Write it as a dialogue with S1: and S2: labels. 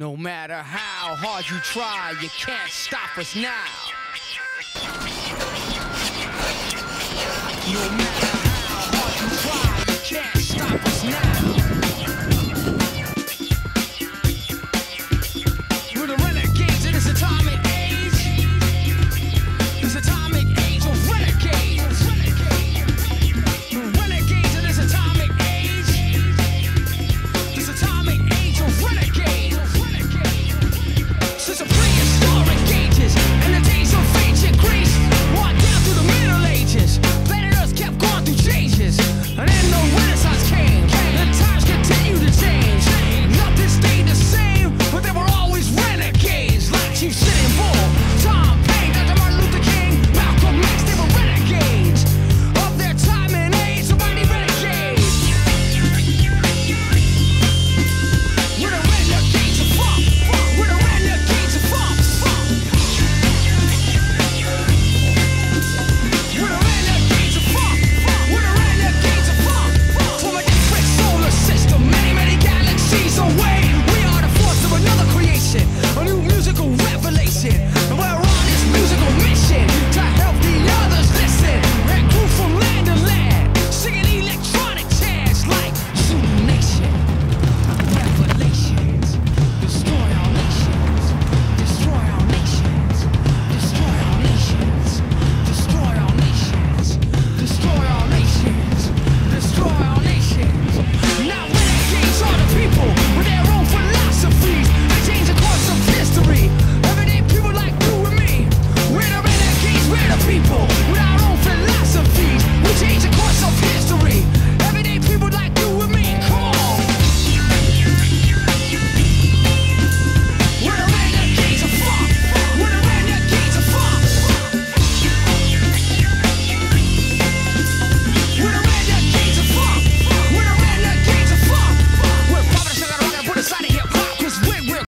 S1: No matter how hard you try, you can't stop us now. No